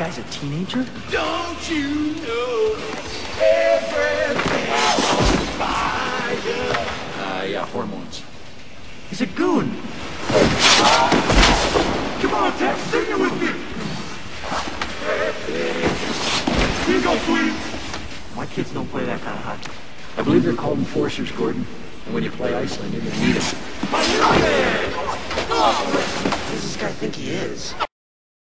guy's a teenager? Don't you know everything's fire? Uh, yeah, hormones. He's a goon. Come on, Tex, sing it with me. Here you go, please. My kids don't play that kind of hockey. I believe they're called enforcers, Gordon. And when you play Iceland, you're gonna need them. My. Who does this guy think he is?